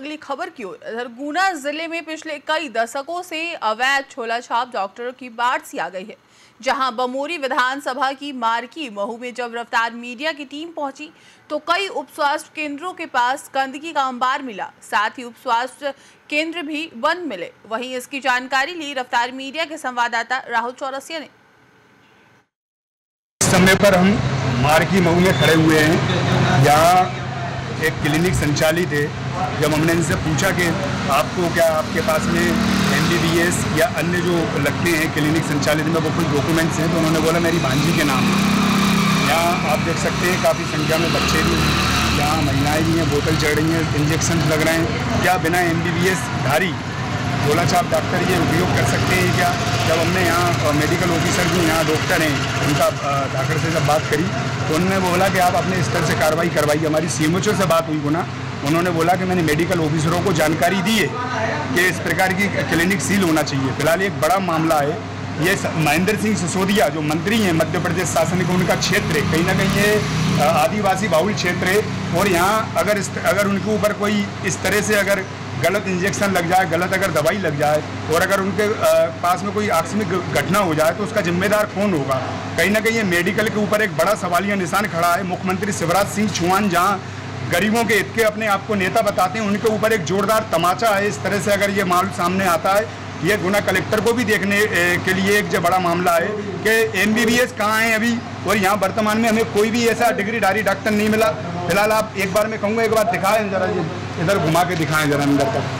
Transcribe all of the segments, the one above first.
अगली खबर की ओर। गुना ज़िले में पिछले कई दशकों से अवैध छोला छाप डॉक्टरों की बाढ़ सी आ गई है, जहाँ बमोरी विधानसभा की मार्की महू में जब रफ्तार मीडिया की टीम पहुँची तो कई उप केंद्रों के पास गंदगी का अंबार मिला। साथ ही उप केंद्र भी बंद मिले। वहीं इसकी जानकारी ली रफ्तार मीडिया के संवाददाता राहुल चौरसिया ने। समय पर हम मार्की मऊ में खड़े हुए हैं यहाँ एक क्लिनिक संचालित है। जब हमने इनसे पूछा कि आपको क्या आपके पास में एमबीबीएस या अन्य जो लगते हैं क्लिनिक संचालित में, वो कुछ डॉक्यूमेंट्स हैं तो उन्होंने बोला, मेरी भांजी के नाम यहाँ आप देख सकते हैं, काफ़ी संख्या में बच्चे भी हैं। यहाँ महिलाएँ भी हैं, बोतल चढ़ रही हैं इंजेक्शन लग रहे हैं। क्या बिना एमबीबीएस धारी? बोला छाप डॉक्टर ये उपयोग कर सकते हैं क्या? जब हमने यहाँ मेडिकल ऑफिसर भी यहाँ डॉक्टर हैं, उनका डॉक्टर से जब बात करी तो उन्होंने बोला कि आप अपने स्तर से कार्रवाई करवाइए। हमारी सी से बात हुई, गुना। उन्होंने बोला कि मैंने मेडिकल ऑफिसरों को जानकारी दी है कि इस प्रकार की क्लिनिक सील होना चाहिए। फ़िलहाल एक बड़ा मामला है। ये महेंद्र सिंह सिसोदिया, जो मंत्री हैं, मध्य प्रदेश शासन का उनका क्षेत्र है। कहीं ना कहीं ये आदिवासी बाहुल क्षेत्र है। और यहाँ अगर इस, अगर उनके ऊपर कोई इस तरह से अगर गलत इंजेक्शन लग जाए, गलत अगर दवाई लग जाए, और अगर उनके पास में कोई आकस्मिक घटना हो जाए तो उसका जिम्मेदार कौन होगा? कहीं ना कहीं ये मेडिकल के ऊपर एक बड़ा सवालिया निशान खड़ा है। मुख्यमंत्री शिवराज सिंह चौहान जहाँ गरीबों के हित के अपने आप को नेता बताते हैं, उनके ऊपर एक जोरदार तमाचा है। इस तरह से अगर ये माल सामने आता है, ये गुना कलेक्टर को भी देखने के लिए एक जो बड़ा मामला है कि एम बी बी एस कहाँ है अभी, और यहाँ वर्तमान में हमें कोई भी ऐसा डिग्री डारी डॉक्टर नहीं मिला। फ़िलहाल आप एक बार मैं कहूँगा, एक बार दिखाएँ जरा इधर घुमा के दिखाएँ जरा अंदर तक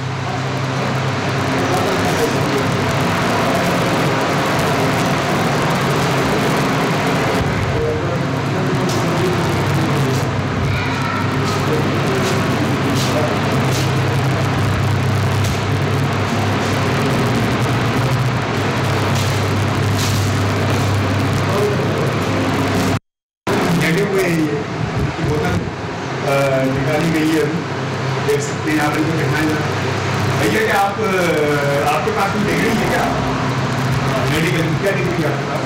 निकाली गई है देख सकते हैं यहाँ भैया, क्या आप आपके पास डिग्री है क्या? मेडिकल क्या डिग्री है आपके पास?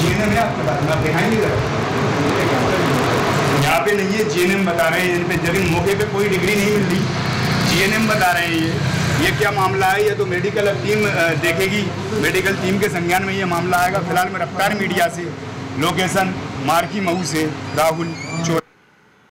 जी एन एम है आपके पास? आप दिखाएँगे यहाँ पे नहीं है जी एन एम बता रहे हैं। इन मौके पे कोई डिग्री नहीं मिल रही। जी एन एम बता रहे हैं ये। ये क्या मामला है? ये तो मेडिकल टीम देखेगी। मेडिकल टीम के संज्ञान में ये मामला आएगा। फ़िलहाल मैं रफ्तार मीडिया से। लोकेशन मार्की मऊ से राहुल चोर